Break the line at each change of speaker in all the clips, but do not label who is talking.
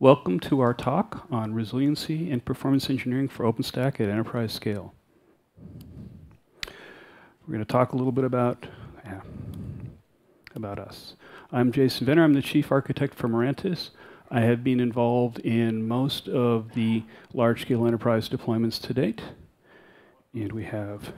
Welcome to our talk on resiliency and performance engineering for OpenStack at enterprise scale. We're going to talk a little bit about, yeah, about us. I'm Jason Venner. I'm the chief architect for Mirantis. I have been involved in most of the large-scale enterprise deployments to date. And we have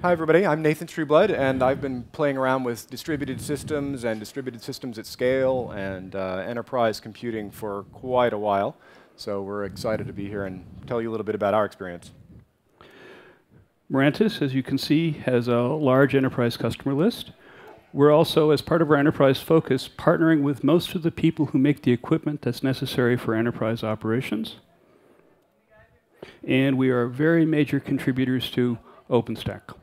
Hi, everybody. I'm Nathan Trueblood, and I've been playing around with distributed systems and distributed systems at scale and uh, enterprise computing for quite a while. So we're excited to be here and tell you a little bit about our experience.
Mirantis, as you can see, has a large enterprise customer list. We're also, as part of our enterprise focus, partnering with most of the people who make the equipment that's necessary for enterprise operations. And we are very major contributors to OpenStack.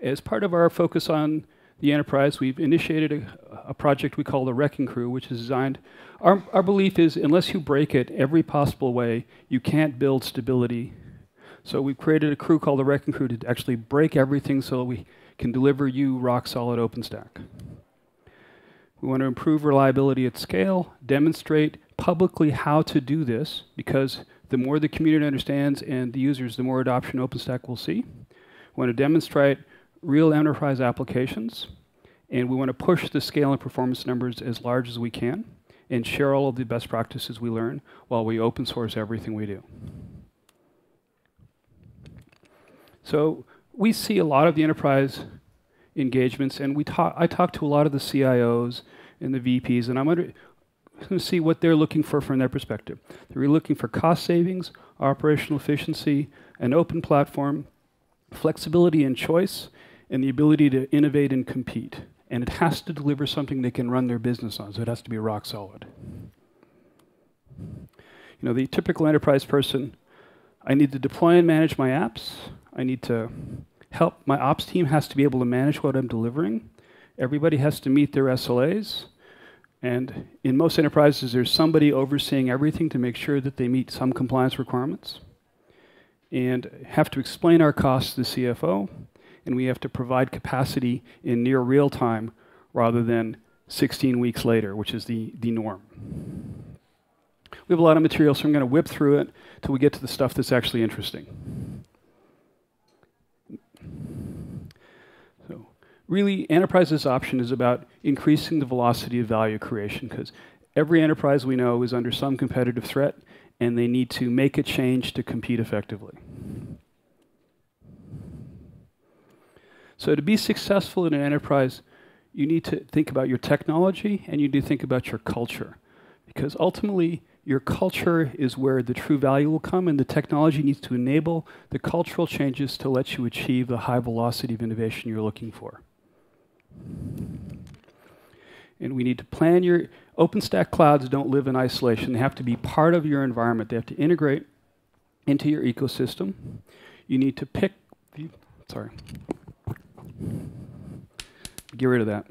As part of our focus on the enterprise, we've initiated a, a, project we call the Wrecking Crew, which is designed. Our, our belief is unless you break it every possible way, you can't build stability. So we've created a crew called the Wrecking Crew to actually break everything so we can deliver you rock solid OpenStack. We want to improve reliability at scale, demonstrate publicly how to do this, because the more the community understands and the users, the more adoption OpenStack will see. We want to demonstrate real enterprise applications, and we want to push the scale and performance numbers as large as we can and share all of the best practices we learn while we open source everything we do. So we see a lot of the enterprise engagements, and we talk, I talk to a lot of the CIOs and the VPs, and I'm going to see what they're looking for from their perspective. They're looking for cost savings, operational efficiency, an open platform, flexibility and choice, and the ability to innovate and compete. And it has to deliver something they can run their business on, so it has to be rock solid. You know, the typical enterprise person, I need to deploy and manage my apps. I need to help, my ops team has to be able to manage what I'm delivering. Everybody has to meet their SLAs. And in most enterprises, there's somebody overseeing everything to make sure that they meet some compliance requirements. And have to explain our costs to the CFO and we have to provide capacity in near real time rather than 16 weeks later, which is the, the norm. We have a lot of material, so I'm going to whip through it till we get to the stuff that's actually interesting. So, really, enterprise's option is about increasing the velocity of value creation because every enterprise we know is under some competitive threat and they need to make a change to compete effectively. So to be successful in an enterprise, you need to think about your technology and you need to think about your culture. Because ultimately, your culture is where the true value will come, and the technology needs to enable the cultural changes to let you achieve the high velocity of innovation you're looking for. And we need to plan your OpenStack clouds don't live in isolation. They have to be part of your environment. They have to integrate into your ecosystem. You need to pick, the, sorry. Get rid of that.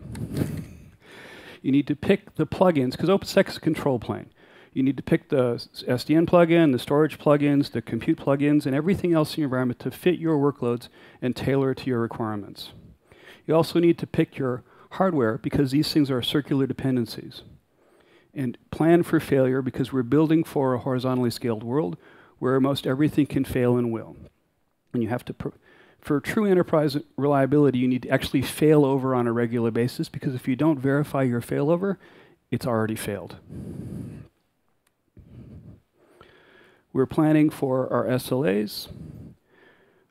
You need to pick the plugins, because OpenStack is a control plane. You need to pick the SDN plugin, the storage plugins, the compute plugins, and everything else in your environment to fit your workloads and tailor it to your requirements. You also need to pick your hardware because these things are circular dependencies. And plan for failure because we're building for a horizontally scaled world where most everything can fail and will. And you have to for true enterprise reliability, you need to actually fail over on a regular basis because if you don't verify your failover, it's already failed. We're planning for our SLAs.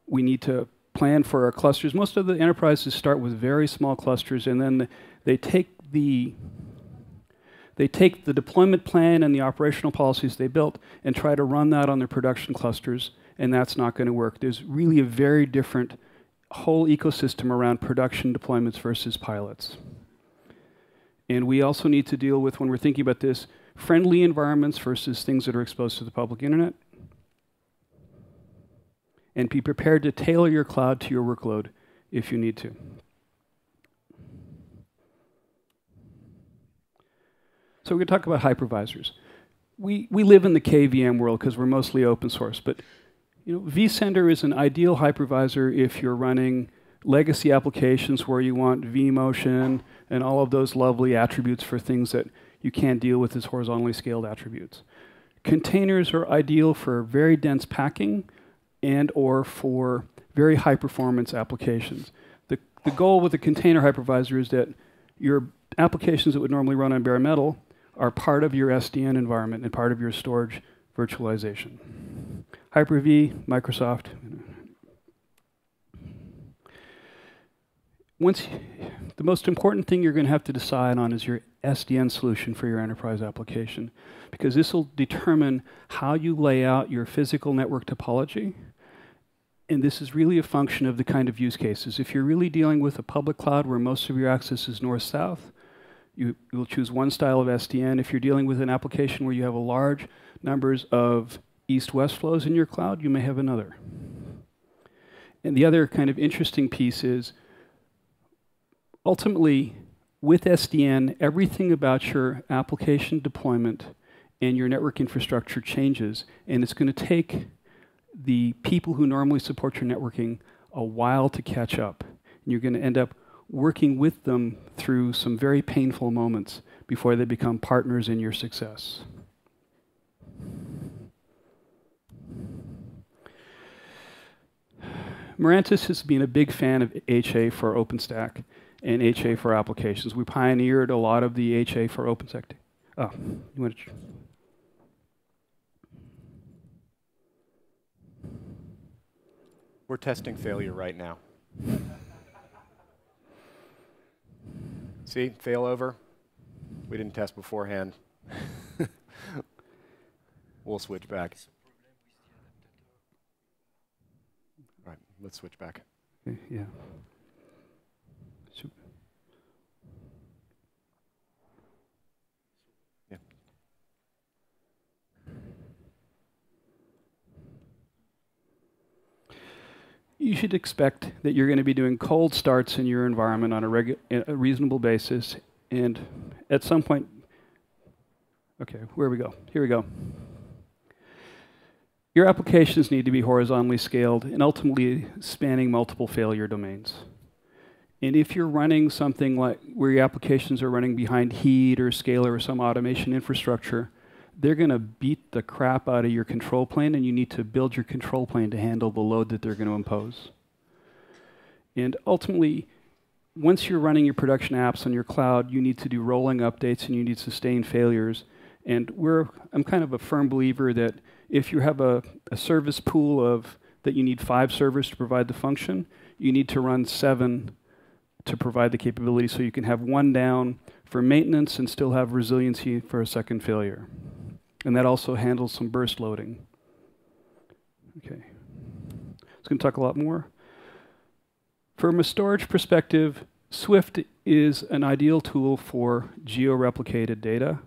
We need to plan for our clusters. Most of the enterprises start with very small clusters and then they take the they take the deployment plan and the operational policies they built and try to run that on their production clusters and that's not going to work. There's really a very different whole ecosystem around production deployments versus pilots. And we also need to deal with, when we're thinking about this, friendly environments versus things that are exposed to the public internet. And be prepared to tailor your cloud to your workload if you need to. So we're going to talk about hypervisors. We, we live in the KVM world because we're mostly open source, but you know, vCenter is an ideal hypervisor if you're running legacy applications where you want vMotion and all of those lovely attributes for things that you can't deal with as horizontally scaled attributes. Containers are ideal for very dense packing and or for very high performance applications. The, the goal with a container hypervisor is that your applications that would normally run on bare metal are part of your SDN environment and part of your storage virtualization. Hyper-V, Microsoft. Once, the most important thing you're going to have to decide on is your SDN solution for your enterprise application, because this will determine how you lay out your physical network topology. And this is really a function of the kind of use cases. If you're really dealing with a public cloud where most of your access is north-south, you will choose one style of SDN. If you're dealing with an application where you have a large numbers of east-west flows in your cloud, you may have another. And the other kind of interesting piece is ultimately with SDN, everything about your application deployment and your network infrastructure changes, and it's going to take the people who normally support your networking a while to catch up. And you're going to end up working with them through some very painful moments before they become partners in your success. Mirantis has been a big fan of HA for OpenStack and HA for applications. We pioneered a lot of the HA for OpenStack. Oh, you want to?
We're testing failure right now. See, failover. We didn't test beforehand. we'll switch back. All right, let's switch back.
Eh, yeah. you should expect that you're going to be doing cold starts in your environment on a, a reasonable basis. And at some point, okay, where we go? Here we go. Your applications need to be horizontally scaled and ultimately spanning multiple failure domains. And if you're running something like where your applications are running behind heat or Scalr or some automation infrastructure, they're going to beat the crap out of your control plane, and you need to build your control plane to handle the load that they're going to impose. And ultimately, once you're running your production apps on your cloud, you need to do rolling updates and you need sustained failures. And we're, I'm kind of a firm believer that if you have a, a service pool of that you need five servers to provide the function, you need to run seven to provide the capability so you can have one down for maintenance and still have resiliency for a second failure. And that also handles some burst loading. Okay. It's going to talk a lot more. From a storage perspective, Swift is an ideal tool for geo-replicated data.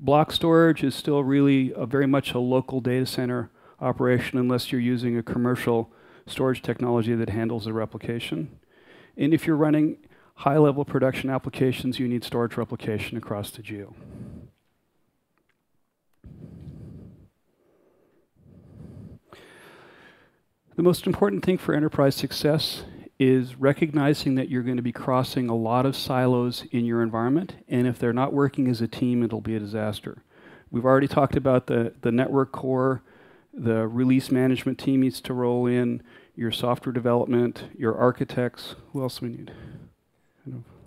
Block storage is still really very much a local data center operation unless you're using a commercial storage technology that handles the replication. And if you're running high-level production applications, you need storage replication across the geo. The most important thing for enterprise success is recognizing that you're going to be crossing a lot of silos in your environment, and if they're not working as a team, it'll be a disaster. We've already talked about the, the network core, the release management team needs to roll in, your software development, your architects. Who else we need?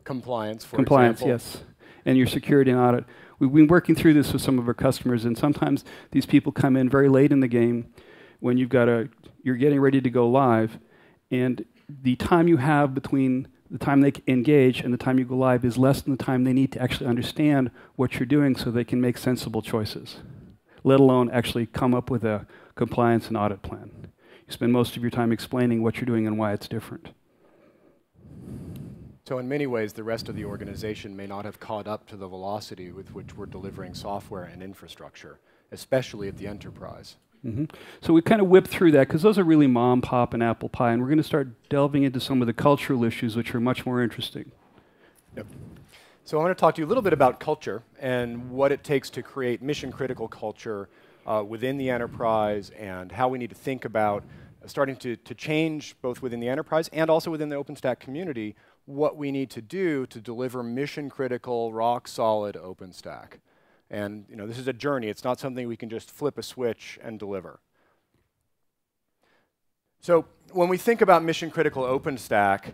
Compliance, for
Compliance,
example.
yes. And your security and audit. We've been working through this with some of our customers, and sometimes these people come in very late in the game when you've got a you're getting ready to go live, and the time you have between the time they engage and the time you go live is less than the time they need to actually understand what you're doing so they can make sensible choices, let alone actually come up with a compliance and audit plan. You spend most of your time explaining what you're doing and why it's different.
So in many ways, the rest of the organization may not have caught up to the velocity with which we're delivering software and infrastructure, especially at the enterprise.
Mm -hmm. So we kind of whipped through that because those are really mom, pop, and apple pie, and we're going to start delving into some of the cultural issues, which are much more interesting.
Yep. So I want to talk to you a little bit about culture and what it takes to create mission-critical culture uh, within the enterprise, and how we need to think about uh, starting to, to change both within the enterprise and also within the OpenStack community what we need to do to deliver mission-critical, rock-solid OpenStack. And you know, this is a journey. It's not something we can just flip a switch and deliver. So when we think about mission critical OpenStack,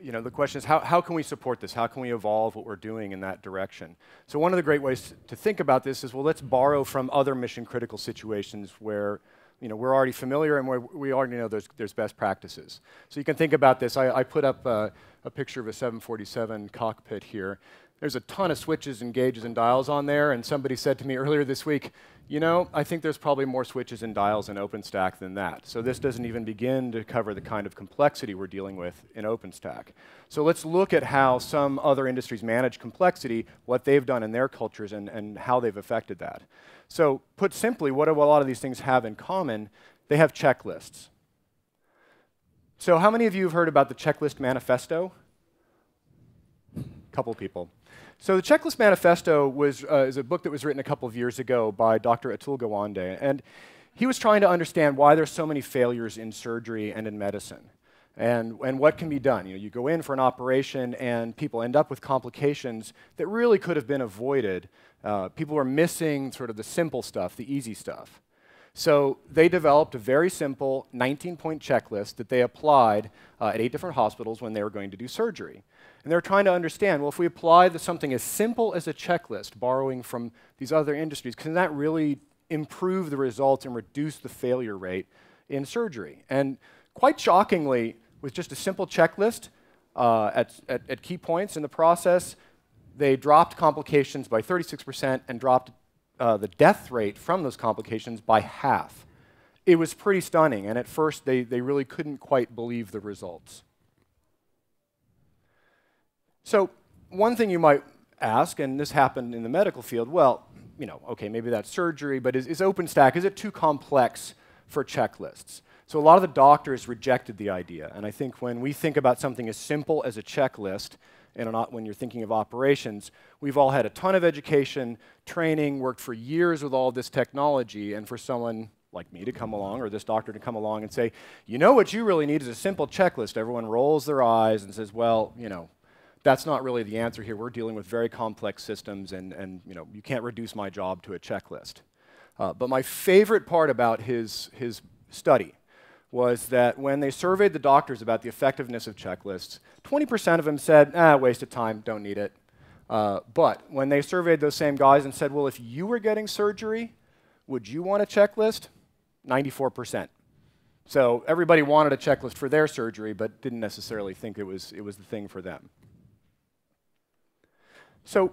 you know, the question is how, how can we support this? How can we evolve what we're doing in that direction? So one of the great ways to think about this is, well, let's borrow from other mission critical situations where you know, we're already familiar and where we already know there's, there's best practices. So you can think about this. I, I put up a picture of a 747 cockpit here. There's a ton of switches and gauges and dials on there, and somebody said to me earlier this week, you know, I think there's probably more switches and dials in OpenStack than that. So this doesn't even begin to cover the kind of complexity we're dealing with in OpenStack. So let's look at how some other industries manage complexity, what they've done in their cultures, and, and how they've affected that. So put simply, what do a lot of these things have in common? They have checklists. So how many of you have heard about the Checklist Manifesto? A couple people. So the Checklist Manifesto was, uh, is a book that was written a couple of years ago by Dr. Atul Gawande. And he was trying to understand why there's so many failures in surgery and in medicine. And, and what can be done? You, know, you go in for an operation and people end up with complications that really could have been avoided. Uh, people are missing sort of the simple stuff, the easy stuff. So they developed a very simple 19-point checklist that they applied uh, at eight different hospitals when they were going to do surgery. And they're trying to understand, well, if we apply the, something as simple as a checklist, borrowing from these other industries, can that really improve the results and reduce the failure rate in surgery? And quite shockingly, with just a simple checklist uh, at, at, at key points in the process, they dropped complications by 36% and dropped uh, the death rate from those complications by half. It was pretty stunning, and at first they, they really couldn't quite believe the results. So, one thing you might ask, and this happened in the medical field, well, you know, okay, maybe that's surgery, but is, is OpenStack, is it too complex for checklists? So a lot of the doctors rejected the idea, and I think when we think about something as simple as a checklist, and when you're thinking of operations, we've all had a ton of education, training, worked for years with all this technology, and for someone like me to come along or this doctor to come along and say, you know what you really need is a simple checklist. Everyone rolls their eyes and says, well, you know, that's not really the answer here. We're dealing with very complex systems, and, and you, know, you can't reduce my job to a checklist. Uh, but my favorite part about his, his study was that when they surveyed the doctors about the effectiveness of checklists, 20% of them said, ah, waste of time, don't need it. Uh, but when they surveyed those same guys and said, well, if you were getting surgery, would you want a checklist? 94%. So everybody wanted a checklist for their surgery, but didn't necessarily think it was, it was the thing for them. So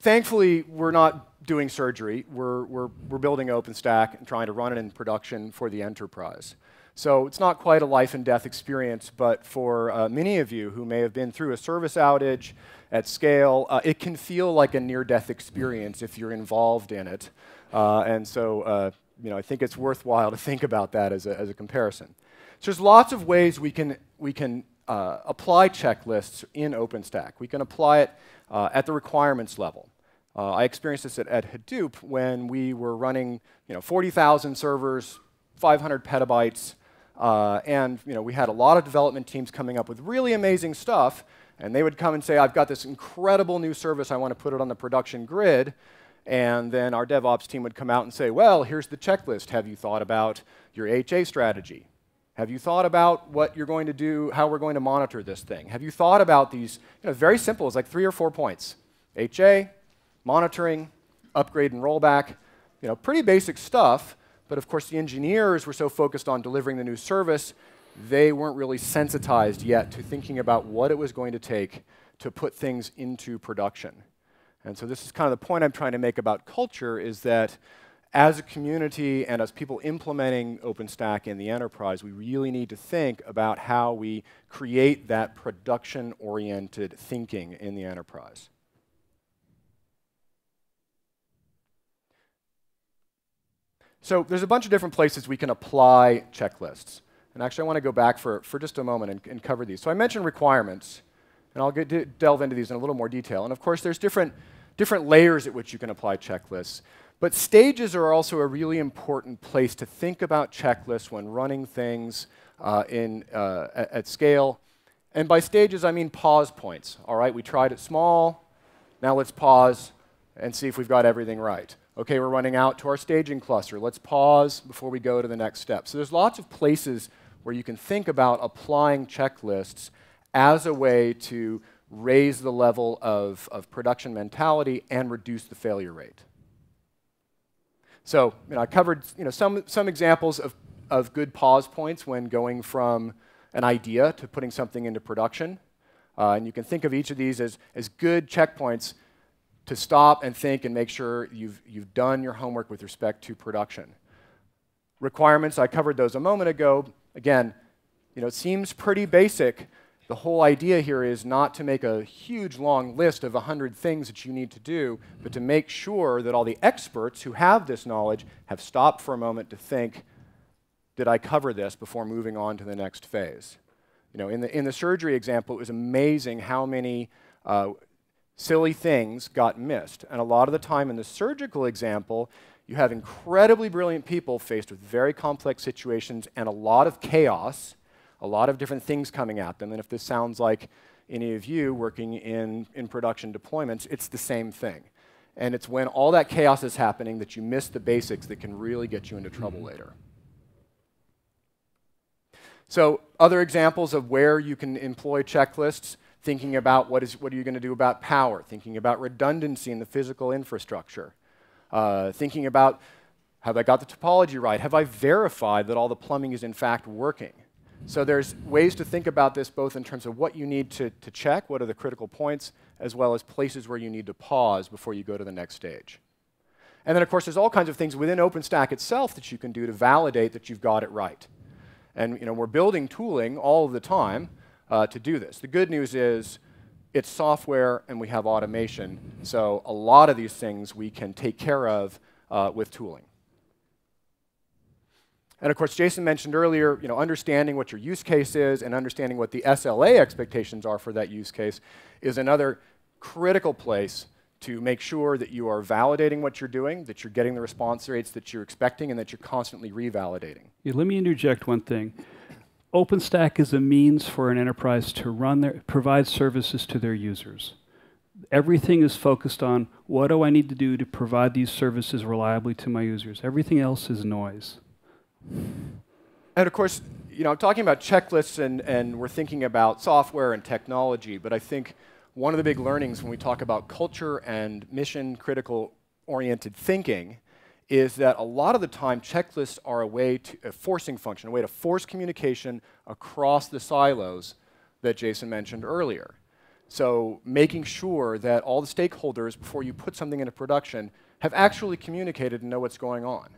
thankfully, we're not doing surgery. We're, we're, we're building OpenStack and trying to run it in production for the enterprise. So it's not quite a life and death experience, but for uh, many of you who may have been through a service outage at scale, uh, it can feel like a near-death experience if you're involved in it. Uh, and so, uh, you know, I think it's worthwhile to think about that as a, as a comparison. So there's lots of ways we can, we can uh, apply checklists in OpenStack. We can apply it uh, at the requirements level. Uh, I experienced this at, at, Hadoop when we were running you know, 40,000 servers, 500 petabytes, uh, and you know, we had a lot of development teams coming up with really amazing stuff, and they would come and say, I've got this incredible new service, I want to put it on the production grid. And then our DevOps team would come out and say, well, here's the checklist. Have you thought about your HA strategy? Have you thought about what you're going to do, how we're going to monitor this thing? Have you thought about these, you know, very simple, it's like three or four points. HA, monitoring, upgrade and rollback, you know, pretty basic stuff, but of course the engineers were so focused on delivering the new service, they weren't really sensitized yet to thinking about what it was going to take to put things into production. And so this is kind of the point I'm trying to make about culture is that as a community and as people implementing OpenStack in the enterprise, we really need to think about how we create that production-oriented thinking in the enterprise. So there's a bunch of different places we can apply checklists. And actually, I want to go back for, for just a moment and, and cover these. So I mentioned requirements, and I'll delve into these in a little more detail. And of course, there's different, different layers at which you can apply checklists. But stages are also a really important place to think about checklists when running things uh, in, uh, at, scale. And by stages, I mean pause points. All right, we tried it small, now let's pause and see if we've got everything right. Okay, we're running out to our staging cluster. Let's pause before we go to the next step. So there's lots of places where you can think about applying checklists as a way to raise the level of, of production mentality and reduce the failure rate. So you know, I covered you know, some, some examples of, of good pause points when going from an idea to putting something into production. Uh, and you can think of each of these as, as good checkpoints to stop and think and make sure you've, you've done your homework with respect to production. Requirements, I covered those a moment ago. Again, you know, it seems pretty basic. The whole idea here is not to make a huge long list of 100 things that you need to do, but to make sure that all the experts who have this knowledge have stopped for a moment to think, did I cover this before moving on to the next phase? You know, in the, in the surgery example, it was amazing how many uh, silly things got missed. And a lot of the time in the surgical example, you have incredibly brilliant people faced with very complex situations and a lot of chaos, a lot of different things coming at them. And if this sounds like any of you working in, in production deployments, it's the same thing. And it's when all that chaos is happening that you miss the basics that can really get you into trouble mm -hmm. later. So other examples of where you can employ checklists, thinking about what, is, what are you going to do about power, thinking about redundancy in the physical infrastructure, uh, thinking about have I got the topology right? Have I verified that all the plumbing is in fact working? So there's ways to think about this both in terms of what you need to, to check, what are the critical points, as well as places where you need to pause before you go to the next stage. And then, of course, there's all kinds of things within OpenStack itself that you can do to validate that you've got it right. And you know, we're building tooling all the time uh, to do this. The good news is it's software and we have automation. So a lot of these things we can take care of uh, with tooling. And of course, Jason mentioned earlier, you know, understanding what your use case is and understanding what the SLA expectations are for that use case is another critical place to make sure that you are validating what you're doing, that you're getting the response rates that you're expecting, and that you're constantly revalidating.
Yeah, let me interject one thing. OpenStack is a means for an enterprise to run their, provide services to their users. Everything is focused on what do I need to do to provide these services reliably to my users. Everything else is noise.
And of course, you know, I'm talking about checklists and, and we're thinking about software and technology, but I think one of the big learnings when we talk about culture and mission critical oriented thinking is that a lot of the time checklists are a way to a forcing function, a way to force communication across the silos that Jason mentioned earlier. So making sure that all the stakeholders before you put something into production have actually communicated and know what's going on.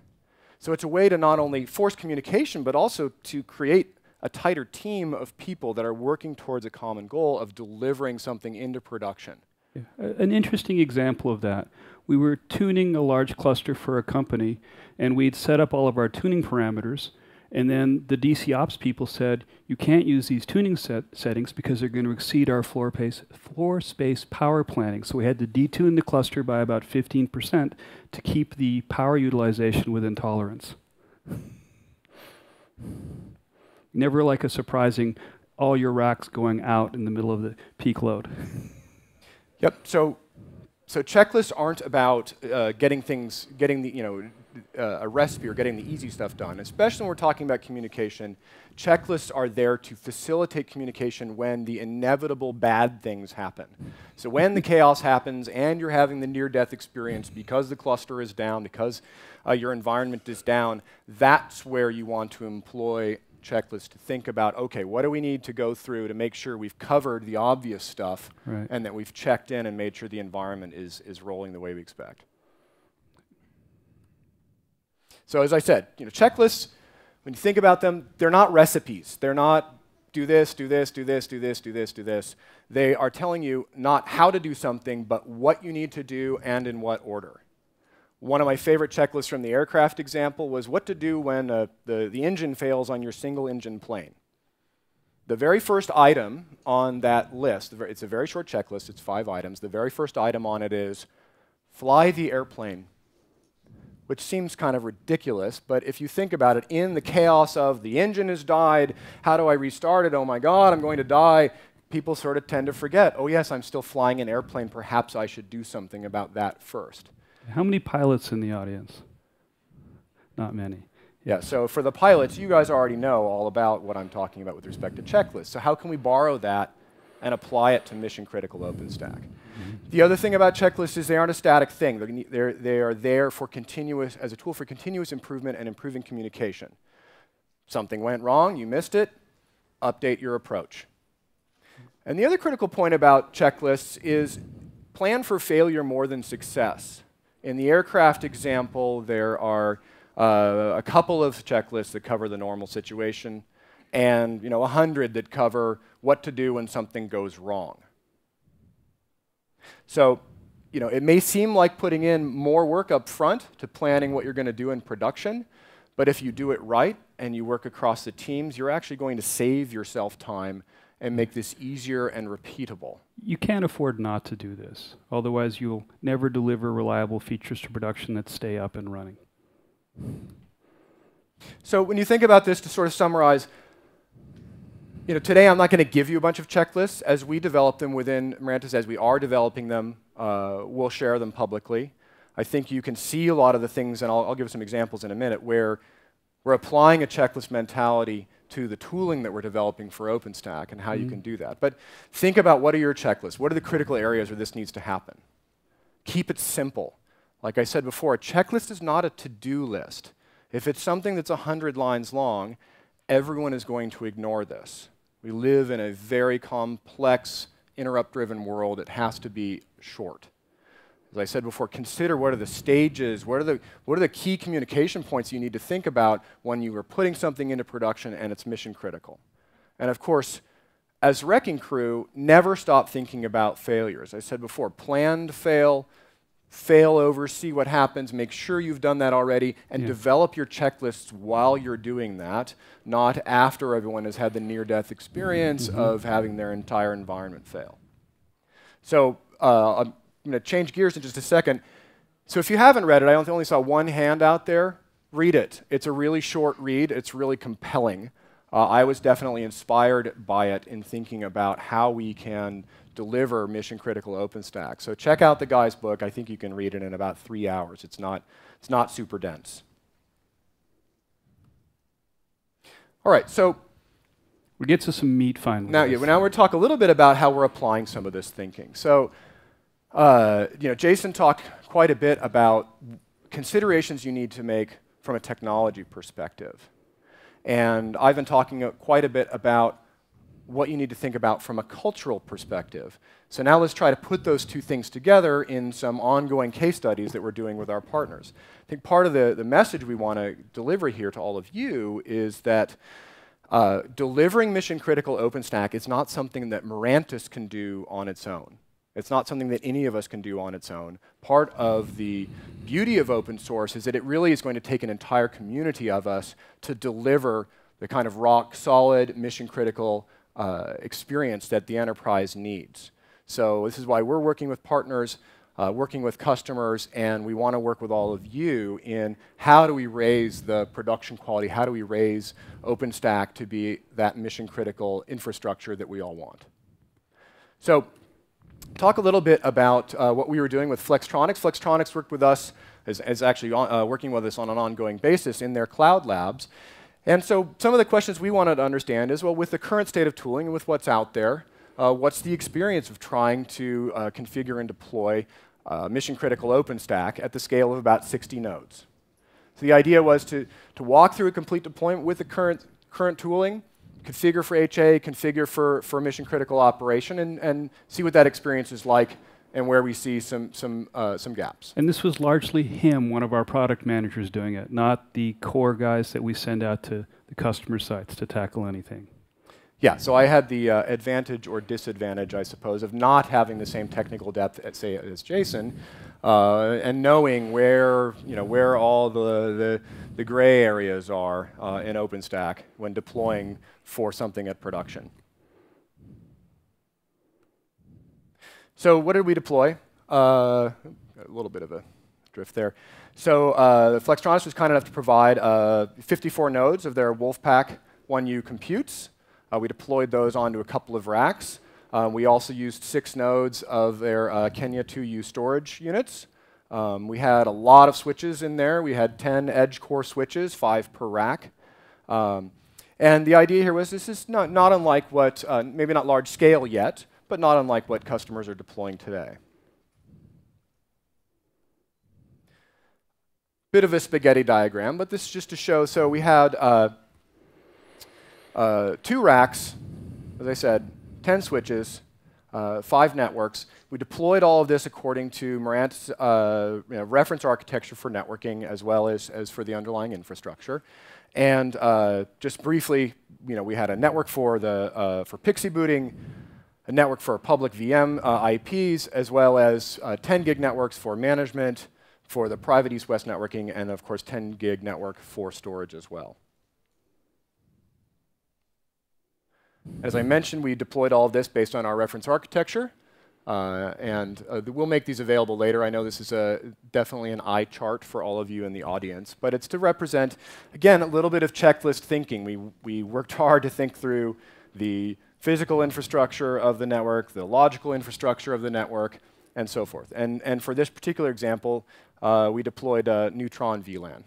So it's a way to not only force communication, but also to create a tighter team of people that are working towards a common goal of delivering something into production.
Yeah. An interesting example of that, we were tuning a large cluster for a company, and we'd set up all of our tuning parameters, and then the DC ops people said, you can't use these tuning set settings because they're going to exceed our floor, pace, floor space power planning. So we had to detune the cluster by about 15% to keep the power utilization within tolerance. Never like a surprising all your racks going out in the middle of the peak load.
Yep. So, so checklists aren't about uh, getting things, getting the you know uh, a recipe or getting the easy stuff done. Especially when we're talking about communication, checklists are there to facilitate communication when the inevitable bad things happen. So when the chaos happens and you're having the near-death experience because the cluster is down, because uh, your environment is down, that's where you want to employ checklists to think about, okay, what do we need to go through to make sure we've covered the obvious stuff right. and that we've checked in and made sure the environment is, is rolling the way we expect. So as I said, you know, checklists, when you think about them, they're not recipes. They're not do this, do this, do this, do this, do this, do this. They are telling you not how to do something, but what you need to do and in what order. One of my favorite checklists from the aircraft example was what to do when uh, the, the engine fails on your single engine plane. The very first item on that list, it's a very short checklist, it's five items. The very first item on it is fly the airplane, which seems kind of ridiculous, but if you think about it, in the chaos of the engine has died, how do I restart it? Oh my God, I'm going to die. people sort of tend to forget, oh, yes, I'm still flying an airplane. Perhaps I should do something about that first.
How many pilots in the audience? Not many.
Yeah, so for the pilots, you guys already know all about what I'm talking about with respect to checklists. So how can we borrow that and apply it to mission critical OpenStack? The other thing about checklists is they aren't a static thing. They're, they are there for continuous, as a tool for continuous improvement and improving communication. Something went wrong, you missed it, update your approach. And the other critical point about checklists is plan for failure more than success. In the aircraft example, there are uh, a couple of checklists that cover the normal situation, and you know, a hundred that cover what to do when something goes wrong. So, you know, it may seem like putting in more work up front to planning what you're going to do in production, but if you do it right and you work across the teams, you're actually going to save yourself time and make this easier and repeatable.
You can't afford not to do this. Otherwise, you'll never deliver reliable features to production that stay up and running.
So when you think about this, to sort of summarize, you know, today I'm not going to give you a bunch of checklists. As we develop them within Mirantis, as we are developing them, uh, we'll share them publicly. I think you can see a lot of the things, and I'll, I'll give some examples in a minute, where we're applying a checklist mentality to the tooling that we're developing for OpenStack and how mm -hmm. you mm-hmm. can do that. But think about what are your checklists? What are the critical areas where this needs to happen? Keep it simple. Like I said before, a checklist is not a to-do list. If it's something that's 100 lines long, everyone is going to ignore this. We live in a very complex, interrupt-driven world. It has to be short. As I said before, consider what are the stages, what are the, what are the key communication points you need to think about when you are putting something into production and it's mission critical. And of course, as wrecking crew, never stop thinking about failures. I said before, plan to fail, fail over, see what happens, make sure you've done that already, and yeah. develop your checklists while you're doing that, not after everyone has had the near death experience mm -hmm. of having their entire environment fail. So uh, I'm going to change gears in just a second. So if you haven't read it, I only saw one hand out there. Read it. It's a really short read, it's really compelling. Uh, I was definitely inspired by it in thinking about how we can deliver mission critical OpenStack. So check out the guy's book. I think you can read it in about three hours. It's not, it's not super dense. All right, so
we get to some meat finally.
Now, yeah, now we're talk a little bit about how we're applying some of this thinking. So, uh, you know, Jason talked quite a bit about considerations you need to make from a technology perspective. And I've been talking quite a bit about what you need to think about from a cultural perspective. So now let's try to put those two things together in some ongoing case studies that we're doing with our partners. I think part of the, the message we want to deliver here to all of you is that uh, delivering mission critical OpenStack is not something that Mirantis can do on its own. It's not something that any of us can do on its own. Part of the beauty of open source is that it really is going to take an entire community of us to deliver the kind of rock solid, mission critical uh, experience that the enterprise needs. So this is why we're working with partners, uh, working with customers, and we want to work with all of you in how do we raise the production quality, how do we raise OpenStack to be that mission critical infrastructure that we all want. So talk a little bit about uh, what we were doing with Flextronics. Flextronics worked with us, is, is actually on, uh, working with us on an ongoing basis in their cloud labs. And so some of the questions we wanted to understand is, well, with the current state of tooling and with what's out there, uh, what's the experience of trying to uh, configure and deploy uh, mission-critical OpenStack at the scale of about 60 nodes? So the idea was to, to walk through a complete deployment with the current, current tooling, configure for HA, configure for, for mission-critical operation, and, and see what that experience is like and where we see some, some, uh, some gaps.
And this was largely him, one of our product managers, doing it, not the core guys that we send out to the customer sites to tackle anything.
Yeah, so I had the uh, advantage or disadvantage, I suppose, of not having the same technical depth, at, say, as Jason, uh, and knowing where, you know, where all the, the, the gray areas are uh, in OpenStack when deploying for something at production. So what did we deploy? Uh, a little bit of a drift there. So uh, Flextronics was kind enough to provide uh, 54 nodes of their Wolfpack 1U computes. Uh, we deployed those onto a couple of racks. Um, we also used six nodes of their uh, Kenya 2U storage units. Um, we had a lot of switches in there. We had 10 Edgecore switches, five per rack. Um, and the idea here was this is not, not unlike what, uh, maybe not large scale yet, but not unlike what customers are deploying today. Bit of a spaghetti diagram, but this is just to show. So we had uh, uh, two racks, as I said, 10 switches, uh, five networks. We deployed all of this according to Mirantis' uh, you know, reference architecture for networking as well as, as for the underlying infrastructure. And uh, just briefly, you know, we had a network for, the, uh, for PXE booting, a network for public VM uh, IPs, as well as uh, 10 gig networks for management, for the private east-west networking, and of course 10 gig network for storage as well. As I mentioned, we deployed all of this based on our reference architecture. Uh, and uh, we'll make these available later. I know this is a, definitely an eye chart for all of you in the audience, but it's to represent, again, a little bit of checklist thinking. We, we worked hard to think through the physical infrastructure of the network, the logical infrastructure of the network, and so forth. And, and for this particular example, uh, we deployed Neutron VLAN.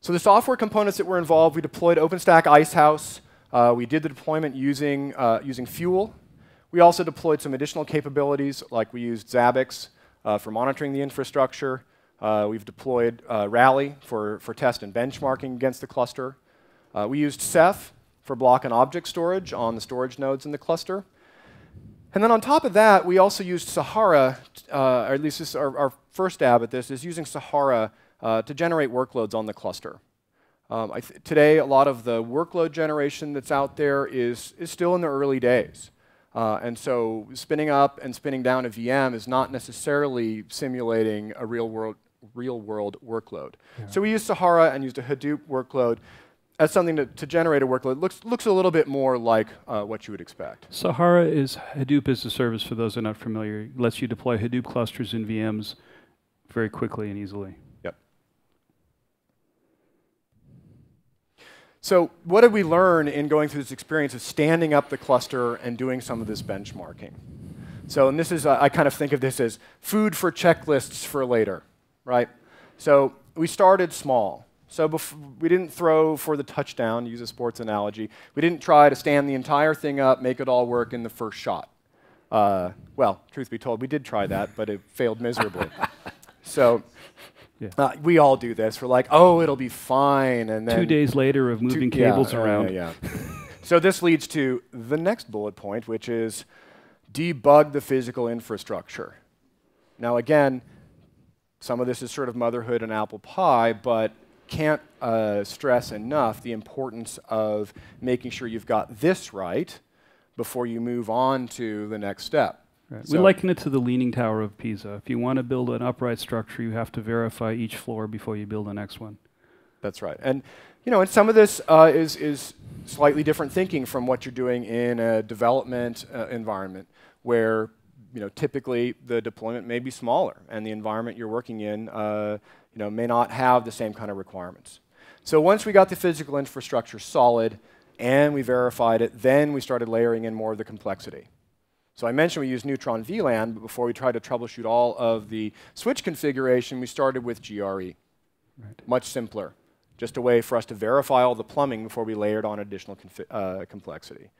So the software components that were involved, we deployed OpenStack Icehouse. Uh, we did the deployment using, uh, using Fuel. We also deployed some additional capabilities, like we used Zabbix uh, for monitoring the infrastructure. Uh, we've deployed uh, Rally for, for test and benchmarking against the cluster. Uh, we used Ceph for block and object storage on the storage nodes in the cluster. And then on top of that, we also used Sahara, or at least our, our first stab at this is using Sahara uh, to generate workloads on the cluster. Um, today, a lot of the workload generation that's out there is, is still in the early days. Uh, and so spinning up and spinning down a VM is not necessarily simulating a real world, real world workload. Yeah. So we used Sahara and used a Hadoop workload as something to, to generate a workload. Looks, looks a little bit more like uh, what you would expect.
Sahara is Hadoop as a service for those who are not familiar. It lets you deploy Hadoop clusters in VMs very quickly and easily.
So what did we learn in going through this experience of standing up the cluster and doing some of this benchmarking? So, and this is, uh, I kind of think of this as food for checklists for later, right? So we started small. So we didn't throw for the touchdown, use a sports analogy. We didn't try to stand the entire thing up, make it all work in the first shot. Uh, well, truth be told, we did try that, but it failed miserably. so yeah. Uh, we all do this. We're like, oh, it'll be fine, and then
two days later of moving two, cables
yeah,
around.
Uh, yeah. so this leads to the next bullet point, which is debug the physical infrastructure. Now, again, some of this is sort of motherhood and apple pie, but can't uh, stress enough the importance of making sure you've got this right before you move on to the next step.
Right. So we liken it to the Leaning Tower of Pisa. If you want to build an upright structure, you have to verify each floor before you build the next one.
That's right. And you know, and some of this uh, is is slightly different thinking from what you're doing in a development uh, environment, where you know typically the deployment may be smaller, and the environment you're working in, uh, you know, may not have the same kind of requirements. So once we got the physical infrastructure solid, and we verified it, then we started layering in more of the complexity. So I mentioned we used Neutron VLAN, but before we tried to troubleshoot all of the switch configuration, we started with GRE. Right. Much simpler. Just a way for us to verify all the plumbing before we layered on additional uh, complexity.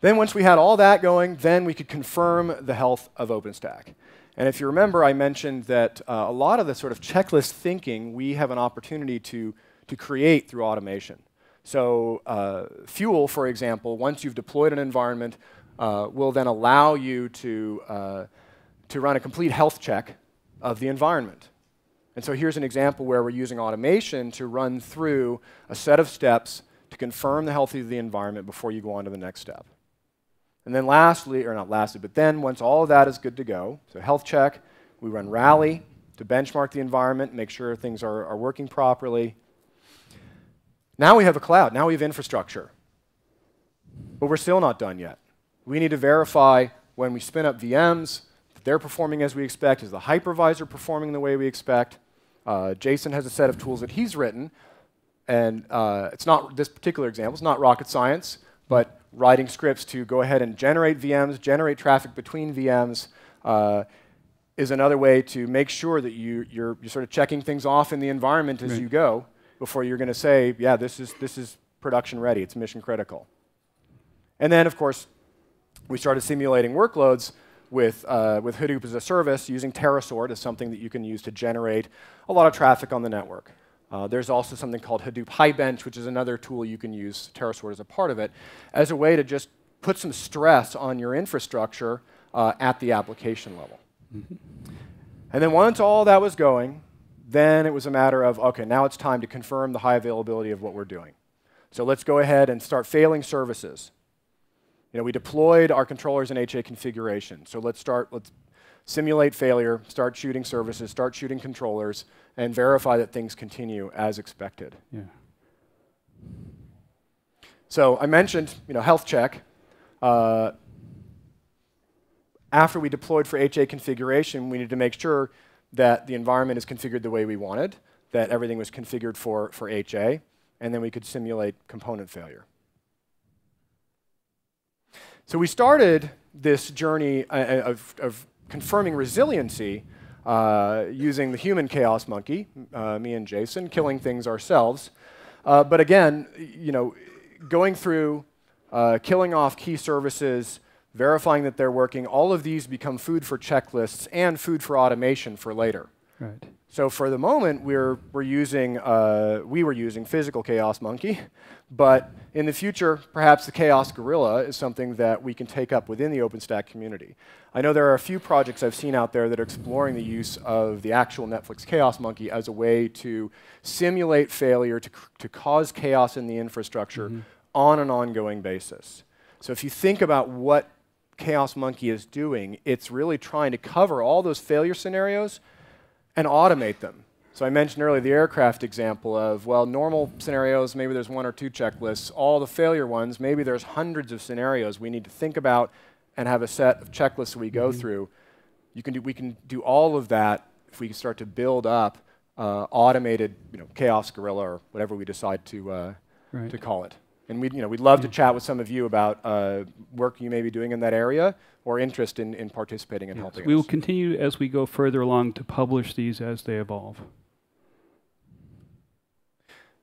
Then once we had all that going, then we could confirm the health of OpenStack. And if you remember, I mentioned that uh, a lot of the sort of checklist thinking we have an opportunity to, to create through automation. So uh, Fuel, for example, once you've deployed an environment, uh, will then allow you to, uh, to run a complete health check of the environment. And so here's an example where we're using automation to run through a set of steps to confirm the health of the environment before you go on to the next step. And then lastly, or not lastly, but then once all of that is good to go, so health check, we run Rally to benchmark the environment, make sure things are, are working properly. Now we have a cloud, now we have infrastructure. But we're still not done yet. We need to verify when we spin up VMs that they're performing as we expect. Is the hypervisor performing the way we expect? Uh, Jason has a set of tools that he's written. and uh, it's not this particular example, it's not rocket science, but writing scripts to go ahead and generate VMs, generate traffic between VMs, uh, is another way to make sure that you, you're, you're sort of checking things off in the environment as
right.
you go before you're going to say, yeah, this is, this is production ready, it's mission critical. And then, of course, we started simulating workloads with, uh, with Hadoop as a service using TeraSort as something that you can use to generate a lot of traffic on the network. Uh, there's also something called Hadoop HiBench, which is another tool you can use, TeraSort as a part of it, as a way to just put some stress on your infrastructure uh, at the application level. Mm -hmm. And then once all that was going, then it was a matter of, okay, now it's time to confirm the high availability of what we're doing. So let's go ahead and start failing services. You know, we deployed our controllers in HA configuration. So let's start, let's simulate failure, start shooting services, start shooting controllers, and verify that things continue as expected.
Yeah.
So I mentioned, you know, health check. Uh, after we deployed for HA configuration, we needed to make sure that the environment is configured the way we wanted, that everything was configured for, for HA, and then we could simulate component failure. So we started this journey uh, uh, of, of confirming resiliency uh, using the human chaos monkey, uh, me and Jason, killing things ourselves. Uh, but again, you know, going through uh, killing off key services, verifying that they're working, all of these become food for checklists and food for automation for later.
Right.
So for the moment, we're, we're using, uh, we were using physical Chaos Monkey, but in the future, perhaps the Chaos Gorilla is something that we can take up within the OpenStack community. I know there are a few projects I've seen out there that are exploring the use of the actual Netflix Chaos Monkey as a way to simulate failure, to, to cause chaos in the infrastructure mm -hmm. on an ongoing basis. So if you think about what Chaos Monkey is doing, it's really trying to cover all those failure scenarios and automate them. So I mentioned earlier the aircraft example of, well, normal scenarios, maybe there's one or two checklists. All the failure ones, maybe there's hundreds of scenarios we need to think about and have a set of checklists we go mm -hmm. through. You can do, we can do all of that if we can start to build up uh, automated you know, Chaos Gorilla or whatever we decide to, uh,
right.
to call it. And we'd, you know, we'd love to chat with some of you about uh, work you may be doing in that area or interest in, in participating and yes. helping
We
us.
will continue as we go further along to publish these as they evolve.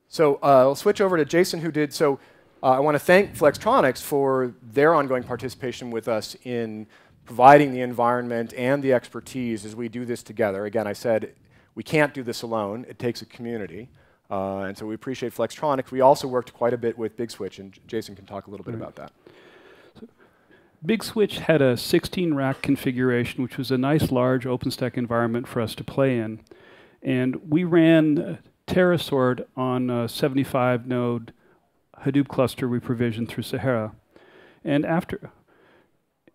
So uh, I'll switch over to Jason, who did. So uh, I want to thank Flextronics for their ongoing participation with us in providing the environment and the expertise as we do this together. Again, I said we can't do this alone. It takes a community. Uh, and so we appreciate Flextronics. We also worked quite a bit with Big Switch, and J Jason can talk a little bit right. about that.
Big Switch had a 16 rack configuration, which was a nice large OpenStack environment for us to play in. And we ran TeraSort on a 75 node Hadoop cluster we provisioned through Sahara. And after,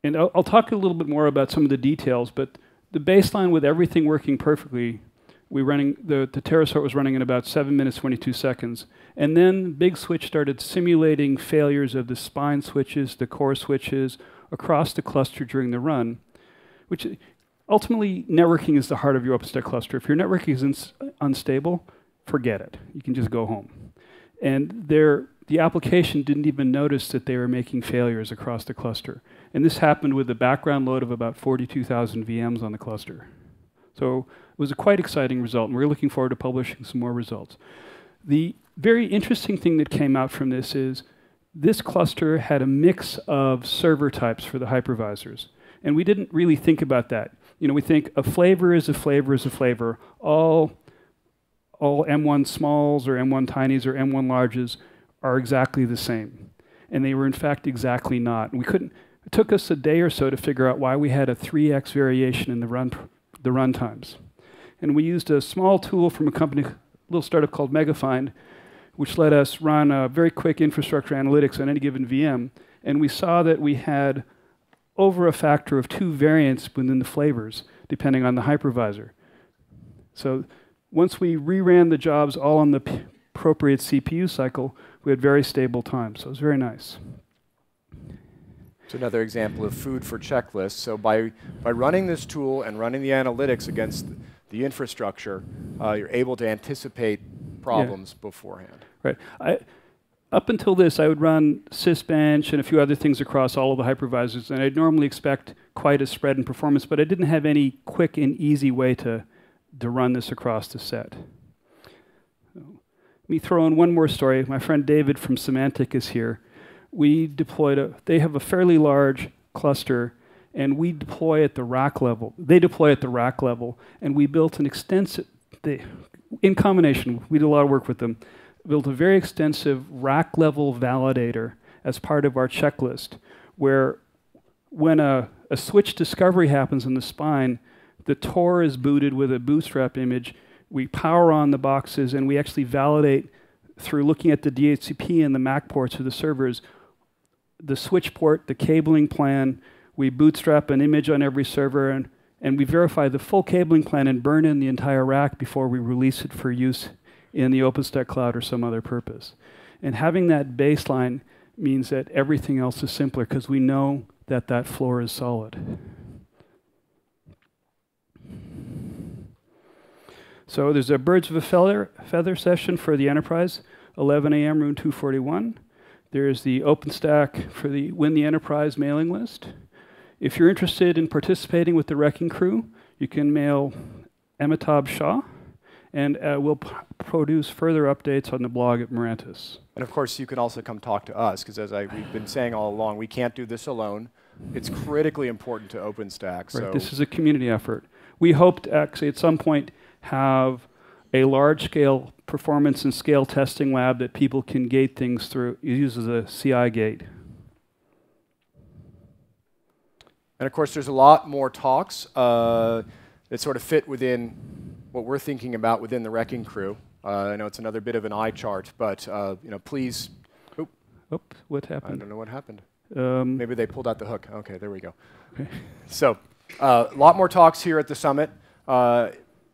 and I'll, I'll talk a little bit more about some of the details, but the baseline with everything working perfectly we running the, the TeraSort was running in about 7 minutes 22 seconds. And then Big Switch started simulating failures of the spine switches, the core switches across the cluster during the run, which ultimately networking is the heart of your OpenStack cluster. If your networking is unstable, forget it. You can just go home. And there, the application didn't even notice that they were making failures across the cluster. And this happened with a background load of about 42,000 VMs on the cluster. So was a quite exciting result, and we're looking forward to publishing some more results. The very interesting thing that came out from this is this cluster had a mix of server types for the hypervisors. And we didn't really think about that. You know, we think a flavor is a flavor is a flavor. All, all M1 smalls or M1 tinies or M1 larges are exactly the same. And they were in fact exactly not. And we couldn't, it took us a day or so to figure out why we had a 3x variation in the run the run times. And we used a small tool from a company, a little startup called Megafind, which let us run a very quick infrastructure analytics on any given VM. And we saw that we had over a factor of two variants within the flavors, depending on the hypervisor. So once we reran the jobs all on the appropriate CPU cycle, we had very stable times. So it was very nice.
It's another example of food for checklists. So by, by running this tool and running the analytics against the infrastructure, uh, you're able to anticipate problems beforehand.
Right. I, up until this, I would run sysbench and a few other things across all of the hypervisors, and I'd normally expect quite a spread in performance, but I didn't have any quick and easy way to, to run this across the set. Let me throw in one more story. My friend David from Symantec is here. We deployed a, they have a fairly large cluster, and we deploy at the rack level. They deploy at the rack level, and we built an extensive, they, in combination, we did a lot of work with them built a very extensive rack level validator as part of our checklist where when a, a switch discovery happens in the spine, the Tor is booted with a bootstrap image. We power on the boxes and we actually validate through looking at the DHCP and the MAC ports of the servers the switch port, the cabling plan. We bootstrap an image on every server and, and we verify the full cabling plan and burn in the entire rack before we release it for use in the OpenStack cloud or some other purpose. And having that baseline means that everything else is simpler because we know that that floor is solid. So there's a birds of a feather, feather session for the enterprise, 11 a.m. room 241. There's the OpenStack for the Win the Enterprise mailing list. If you're interested in participating with the Wrecking Crew, you can mail Amitabh Shah and uh, we'll produce further updates on the blog at Mirantis.
And of course, you can also come talk to us, because as I, we've been saying all along, we can't do this alone. It's critically important to OpenStack.
Right.
So
This is a community effort. We hope to actually at some point have a large-scale performance and scale testing lab that people can gate things through, It uses a CI gate.
And of course, there's a lot more talks uh, that sort of fit within what we're thinking about within the wrecking crew. Uh, I know it's another bit of an eye chart, but uh, you know, please. Oop,
Oop, what happened?
I don't know what happened.
Um,
Maybe they pulled out the hook. Okay, there we go.
Okay.
So, uh, a lot more talks here at the summit uh,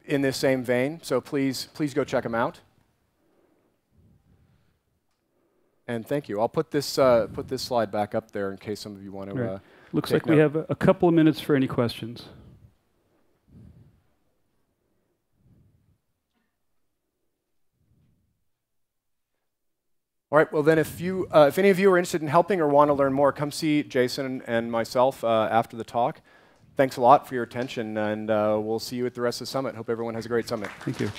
in this same vein. So please, please go check them out. And thank you. I'll put this uh, put this slide back up there in case some of you want to.
Looks
take
like we have a, a couple of minutes for any questions.
All right. Well, then, if you, uh, if any of you are interested in helping or want to learn more, come see Jason and myself uh, after the talk. Thanks a lot for your attention, and uh, we'll see you at the rest of the summit. Hope everyone has a great summit.
Thank you.